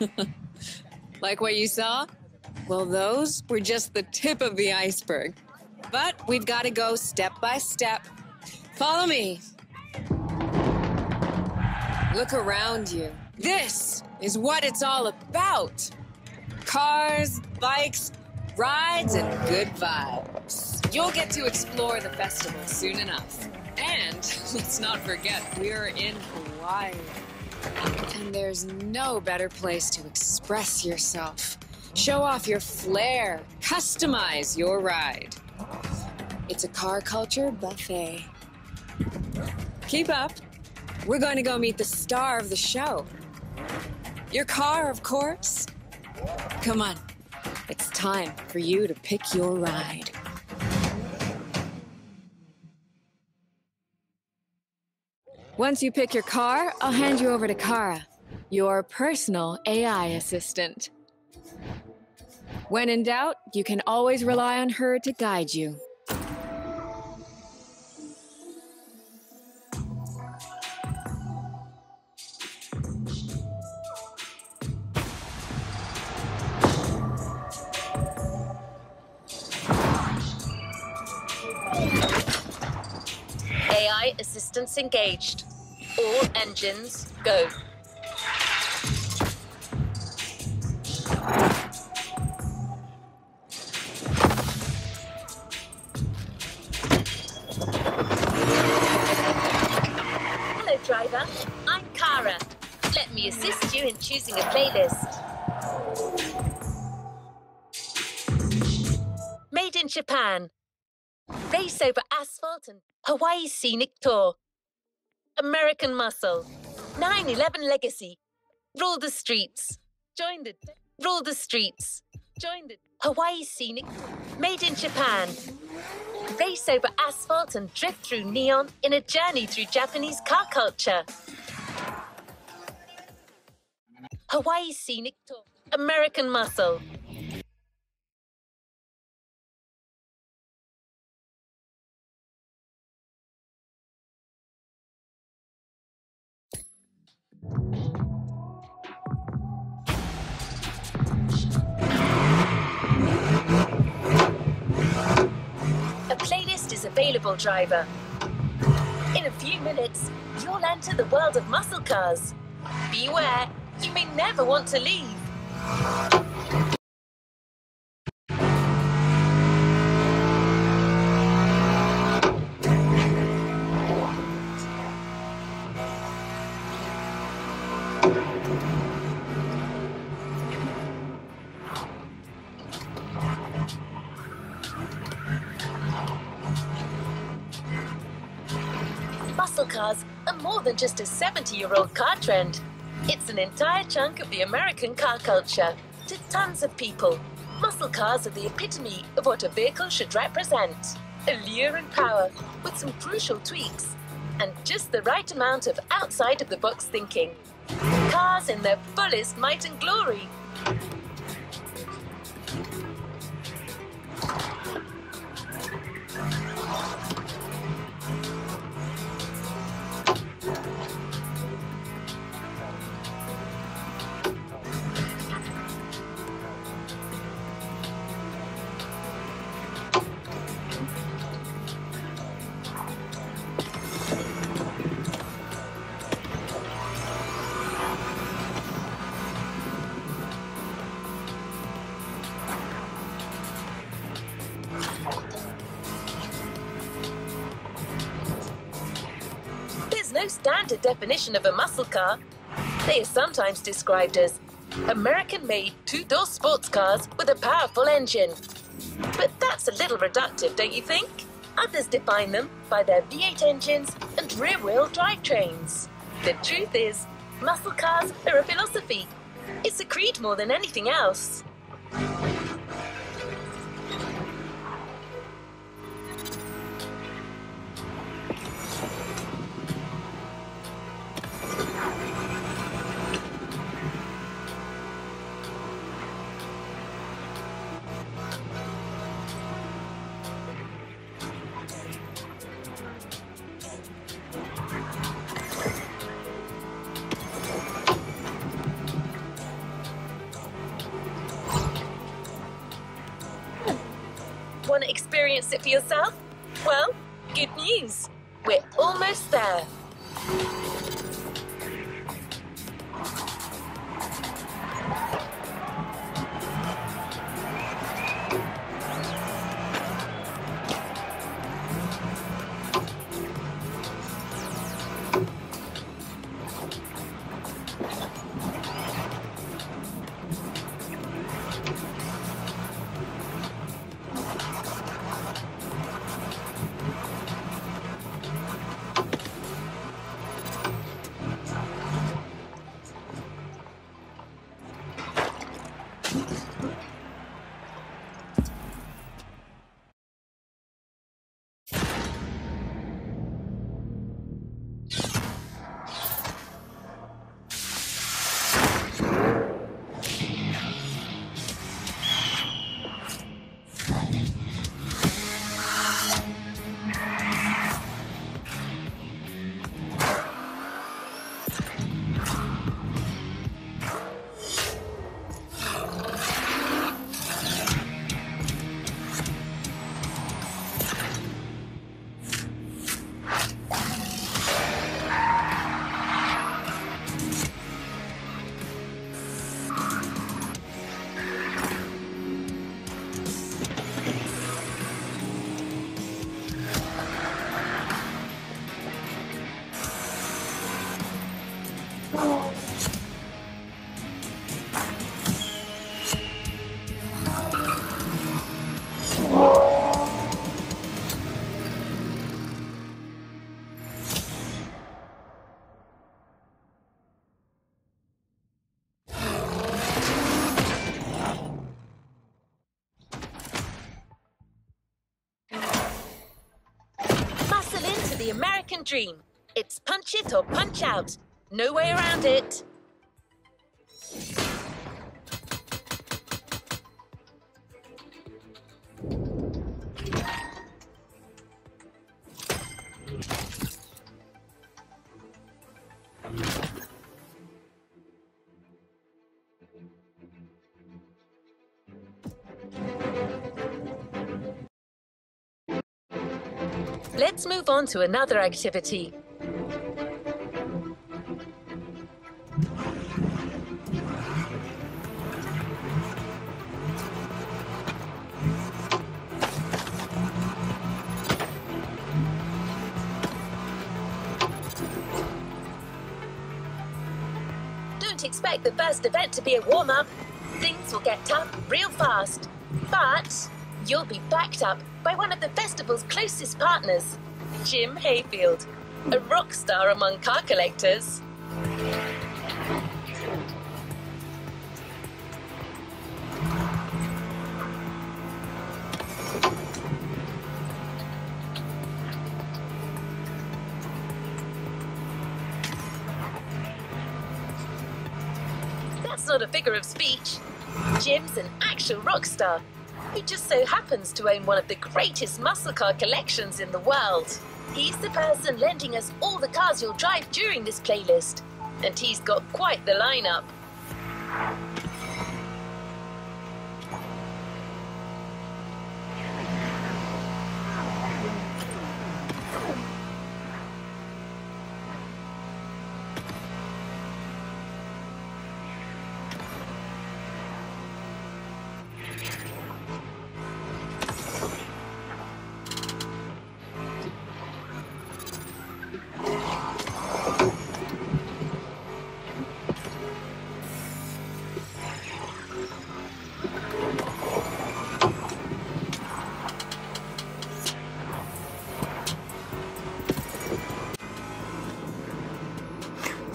Like what you saw? Well, those were just the tip of the iceberg. But we've got to go step by step. Follow me. Look around you. This is what it's all about cars, bikes, rides, and good vibes. You'll get to explore the festival soon enough. And let's not forget, we're in Hawaii. And there's no better place to express yourself. Show off your flair, customize your ride. It's a car culture buffet. Keep up. We're going to go meet the star of the show. Your car, of course. Come on. It's time for you to pick your ride. Once you pick your car, I'll hand you over to Kara, your personal AI assistant. When in doubt, you can always rely on her to guide you. AI assistance engaged. All engines go. Hello, driver. I'm Kara. Let me assist you in choosing a playlist. Made in Japan. Race over asphalt and Hawaii Scenic Tour. American Muscle. 9 11 Legacy. Rule the streets. Join the. Rule the streets. Join the. Hawaii Scenic Made in Japan. Race over asphalt and drift through neon in a journey through Japanese car culture. Hawaii Scenic Tour. American Muscle. A playlist is available, driver. In a few minutes, you'll enter the world of muscle cars. Beware, you may never want to leave. Muscle cars are more than just a 70 year old car trend. It's an entire chunk of the American car culture. To tons of people, muscle cars are the epitome of what a vehicle should represent allure and power, with some crucial tweaks, and just the right amount of outside of the box thinking. Cars in their fullest might and glory. No standard definition of a muscle car. They are sometimes described as American made two door sports cars with a powerful engine. But that's a little reductive, don't you think? Others define them by their V8 engines and rear wheel drivetrains. The truth is, muscle cars are a philosophy. It's a creed more than anything else. Want to experience it for yourself? Well, good news. We're almost there. The American dream. It's punch it or punch out. No way around it. Let's move on to another activity. Don't expect the first event to be a warm up. Things will get tough real fast. But you'll be backed up by one of the festival's closest partners, Jim Hayfield, a rock star among car collectors. That's not a figure of speech. Jim's an actual rock star who just so happens to own one of the greatest muscle car collections in the world. He's the person lending us all the cars you'll drive during this playlist, and he's got quite the lineup.